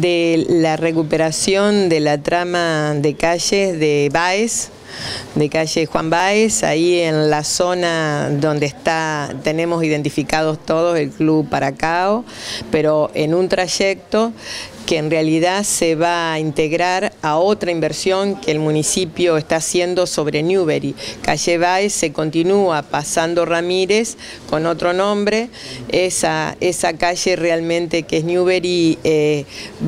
de la recuperación de la trama de calles de Baez, de calle Juan Baez, ahí en la zona donde está, tenemos identificados todos el Club Paracao, pero en un trayecto que en realidad se va a integrar a otra inversión que el municipio está haciendo sobre Newbery. Calle Baez se continúa pasando Ramírez con otro nombre. Esa, esa calle realmente que es Newbery eh,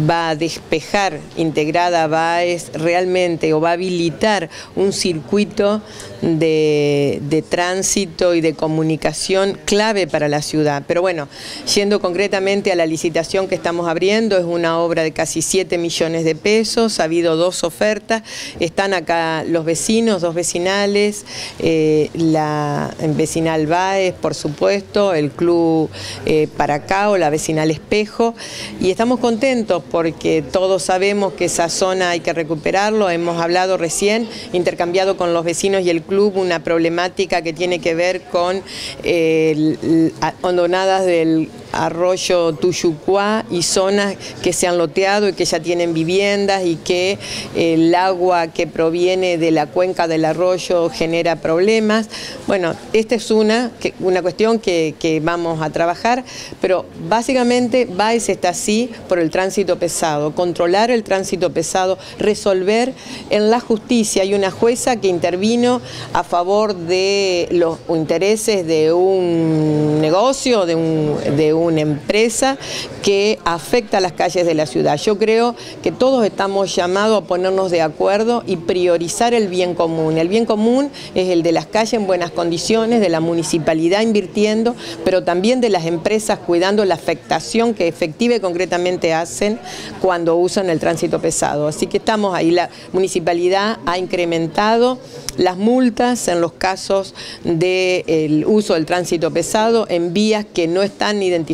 va a despejar integrada Baez realmente o va a habilitar un circuito de, de tránsito y de comunicación clave para la ciudad. Pero bueno, yendo concretamente a la licitación que estamos abriendo, es una obra de casi 7 millones de pesos, ha habido dos ofertas, están acá los vecinos, dos vecinales, eh, la vecinal Baez, por supuesto, el club eh, Paracao, la vecinal Espejo, y estamos contentos porque todos sabemos que esa zona hay que recuperarlo, hemos hablado recién, intercambiado con los vecinos y el club una problemática que tiene que ver con eh, hondonadas del arroyo Tuyucuá y zonas que se han loteado y que ya tienen viviendas y que el agua que proviene de la cuenca del arroyo genera problemas. Bueno, esta es una, una cuestión que, vamos a trabajar, pero básicamente Baez está así por el tránsito pesado, controlar el tránsito pesado, resolver en la justicia. Hay una jueza que intervino a favor de los intereses de un negocio, de un, de un una empresa que afecta a las calles de la ciudad. Yo creo que todos estamos llamados a ponernos de acuerdo y priorizar el bien común. El bien común es el de las calles en buenas condiciones, de la municipalidad invirtiendo, pero también de las empresas cuidando la afectación que efectiva y concretamente hacen cuando usan el tránsito pesado. Así que estamos ahí, la municipalidad ha incrementado las multas en los casos del uso del tránsito pesado en vías que no están identificadas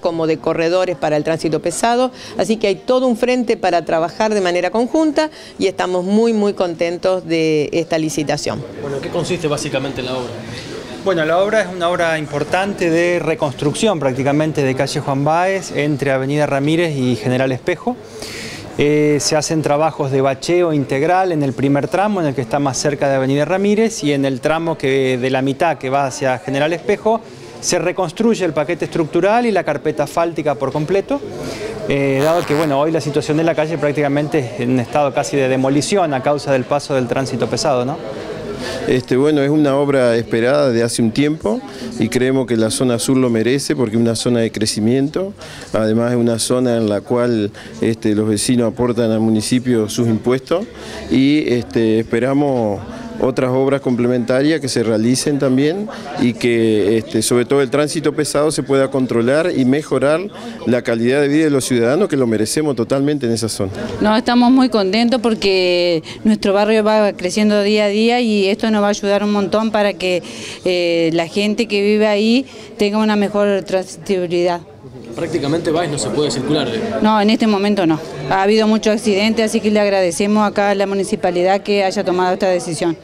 como de corredores para el tránsito pesado, así que hay todo un frente para trabajar de manera conjunta y estamos muy muy contentos de esta licitación. Bueno, ¿qué consiste básicamente la obra? Bueno, la obra es una obra importante de reconstrucción prácticamente de calle Juan Báez entre Avenida Ramírez y General Espejo. Eh, se hacen trabajos de bacheo integral en el primer tramo, en el que está más cerca de Avenida Ramírez, y en el tramo que, de la mitad que va hacia General Espejo, se reconstruye el paquete estructural y la carpeta asfáltica por completo, eh, dado que bueno, hoy la situación de la calle prácticamente es en estado casi de demolición a causa del paso del tránsito pesado. ¿no? Este, bueno, es una obra esperada de hace un tiempo y creemos que la zona sur lo merece porque es una zona de crecimiento, además es una zona en la cual este, los vecinos aportan al municipio sus impuestos y este, esperamos otras obras complementarias que se realicen también y que este, sobre todo el tránsito pesado se pueda controlar y mejorar la calidad de vida de los ciudadanos que lo merecemos totalmente en esa zona. No, estamos muy contentos porque nuestro barrio va creciendo día a día y esto nos va a ayudar un montón para que eh, la gente que vive ahí tenga una mejor transitibilidad. Prácticamente vais, no se puede circular. No, en este momento no. Ha habido muchos accidentes, así que le agradecemos acá a la municipalidad que haya tomado esta decisión.